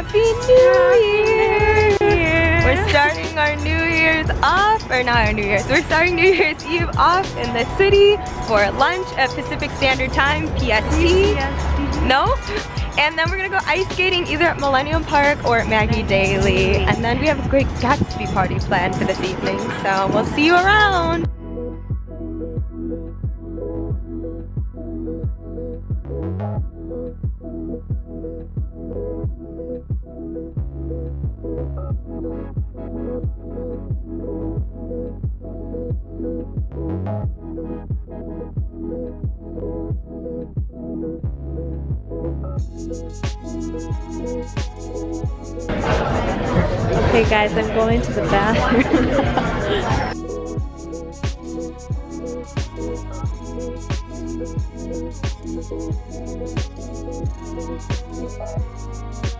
Happy New Year! We're starting our New Year's off, or not our New Year's, we're starting New Year's Eve off in the city for lunch at Pacific Standard Time, PST. No? And then we're gonna go ice skating either at Millennium Park or at Maggie Daley. And then we have a great Gatsby party planned for this evening, so we'll see you around. Okay guys, I'm going to the bathroom.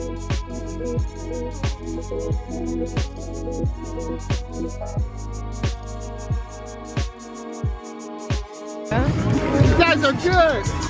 You guys are good.